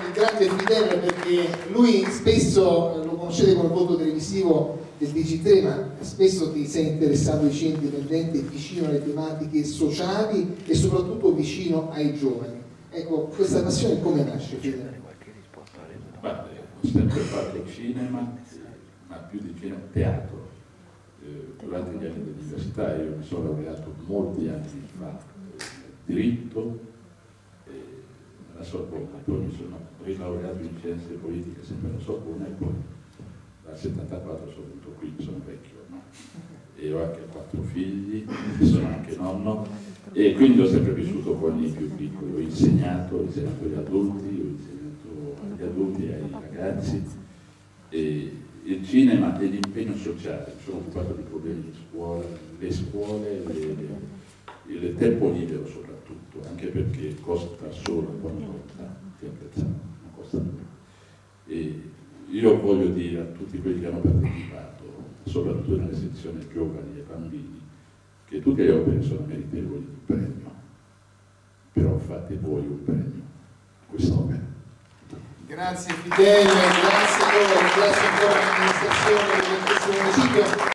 il grande Fidel perché lui spesso lo conoscete come voto televisivo del DG3 ma spesso ti sei interessato ai centri indipendenti vicino alle tematiche sociali e soprattutto vicino ai giovani ecco questa passione come nasce Fidel? Ma, ho sempre fatto cinema ma più di cinema teatro eh, durante gli anni dell'università io mi sono laureato molti anni fa eh, diritto eh, Sorbona poi mi sono rilaureato in scienze politiche sempre alla Sorbona e poi dal 74 sono venuto qui, sono vecchio, no? E ho anche quattro figli, sono anche nonno, e quindi ho sempre vissuto con i più piccoli, ho insegnato, ho insegnato agli adulti, ho insegnato agli adulti e ai ragazzi, e il cinema e l'impegno sociale, mi sono occupato di problemi di scuola, le scuole, le, le, il tempo libero soprattutto, anche perché costa solo costa, ti apprezzano, non costa nulla. E, io voglio dire a tutti quelli che hanno partecipato, soprattutto nelle sezioni giovani e bambini, che tutte le opere sono meritevoli di premio, però fate voi un premio a quest'opera. Grazie Fidel, grazie a voi, grazie ancora all'amministrazione del municipio.